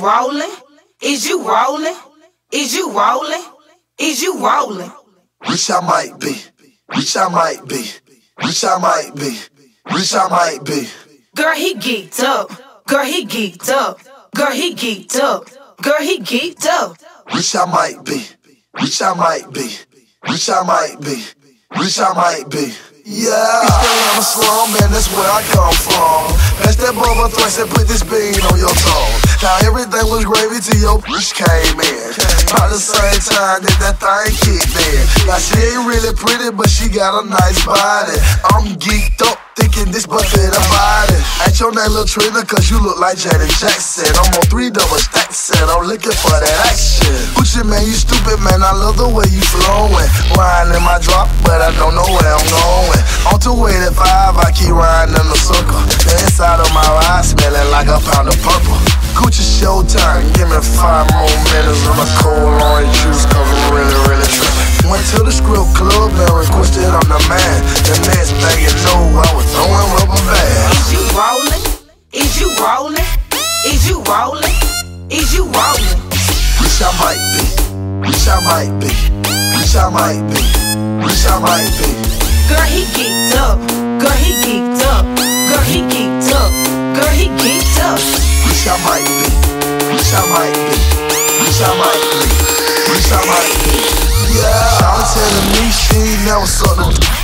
Rolling? Is you rolling? Is you rolling? Is you rolling? I might be. Rich I might be. Rich I might be. Rich I might be. Girl, he geeked up. Girl, he geeked up. Girl, he geeked up. Girl, he geeked up. Rich I might be. Rich I might be. Rich I might be. Rich I might be. Yeah, I'm a slum, man, that's where I come from. Pass that bubble thrice and put this bean on your tongue. Now everything was gravy till your bitch came in. About the same time that that thing kicked in. Now she ain't really pretty, but she got a nice body. I'm geeked up Name Lil Trina, cause you look like Janet Jackson. I'm on three double stacks and I'm looking for that action. Gucci Mane, you stupid man, I love the way you flowing. Wine in my drop, but I don't know where I'm going. On 285, I keep riding in the circle. The inside of my ride smelling like a pound of purple. Gucci showtime, give me five more minutes of a cold orange juice, cause I'm really, really tripping. Went to the script club and requested I'm the man. The next thing I might be, rich I might be, rich I might be. Girl, he geeked up. Girl, he geeked up. Girl, he geeked up. Girl, he geeked up. Rich I might be, rich I might be, rich I might be, rich I might be. Yeah, Shawty telling me she never sucked a d-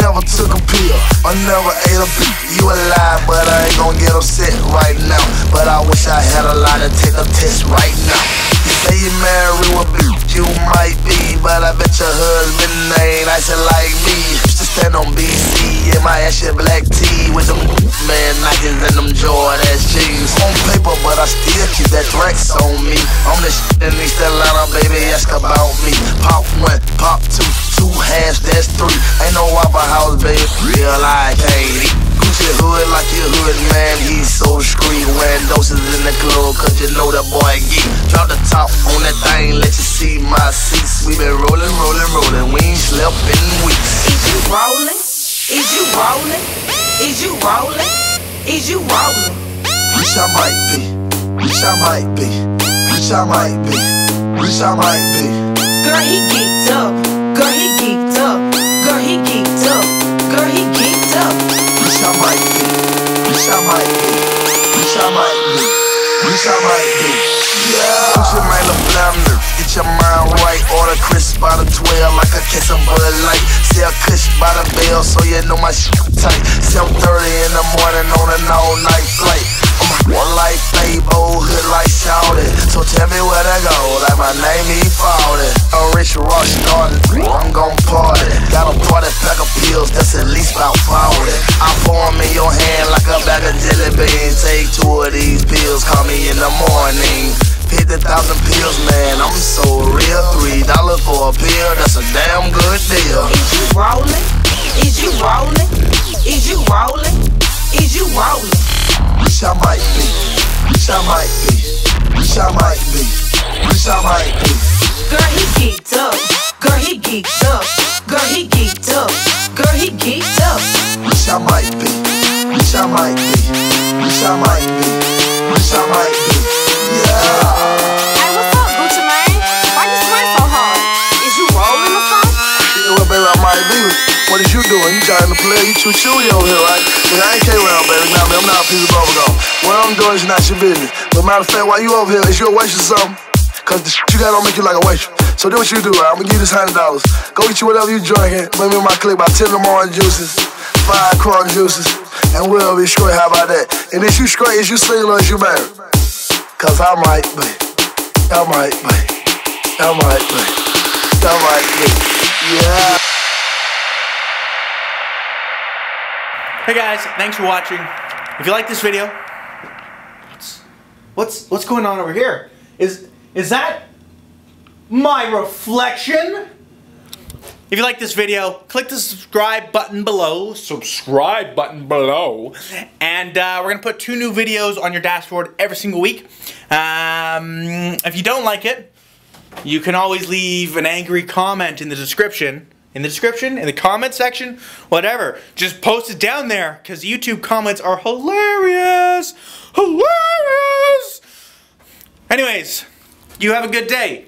Never took a pill, or never ate a beat. You alive, but I ain't gon' get upset right now. But I wish I had a lot to take a test right now. You say you married with you might be, but I bet your husband ain't nice like me. Used to stand on BC in my ass shit black tee with them man Nikes and them Jordan jeans. On paper, but I still keep that Threx on me. I'm the shit in East Atlanta, baby, ask about me. Pop one, pop two, two halves, that's three. Ain't no Waffle House, baby, real I can't eat. Gucci hood like your hood, man, he's so discreet. Wearing doses in the club, cause you know that boy geek. Drop the top on that We been rolling, rolling, rolling, we ain't slept in weeks. Is you rolling? Is you rolling? Is you rolling? Is you rolling? Rich I might be, rich I might be, rich I might be, rich I might be. Girl, he geeked up. 12 like a kiss of Bud Light. Sell kush by the bell so you know my shit tight. 7.30 in the morning on an pills, man, I'm so real. Three dollars for a pill, that's a damn good deal. Is you rolling? Is you rolling? Is you rolling? Is you rolling? Rich I might be, rich I might be, rich I might be, rich I might be. Girl, he geeked up. Girl, he geeked up. You? Trying to play? You too chewy over here, right? Look, I ain't K-Round, baby. Nah, man, I'm not a piece of bubblegum. What I'm doing is not your business. But matter of fact, why you over here, is you a waitress or something? Cause the shit you got don't make you like a waitress. So do what you do, right? I'm gonna give you this hundred dollars. Go get you whatever you drinking. Bring me my click about ten orange juices, five crunk juices, and we'll be straight. How about that? And if you straight, is you single or is you married? Cause I might be. I might be. I might be. I might be. Yeah. Hey guys, thanks for watching. If you like this video, what's what's what's going on over here? Is is that my reflection? If you like this video, click the subscribe button below, subscribe button below, and uh, we're gonna put two new videos on your dashboard every single week. Um, if you don't like it, you can always leave an angry comment in the description, in the description, in the comment section, whatever. Just post it down there because YouTube comments are hilarious. Hilarious! Anyways, you have a good day.